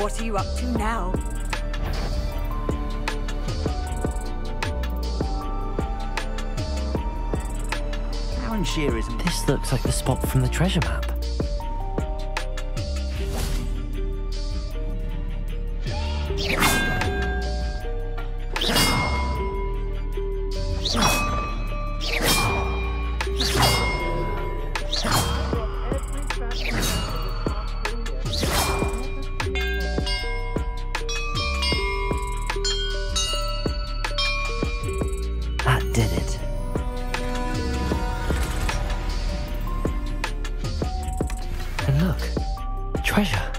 What are you up to now? Alan Shearism. This looks like the spot from the treasure map. And look, treasure.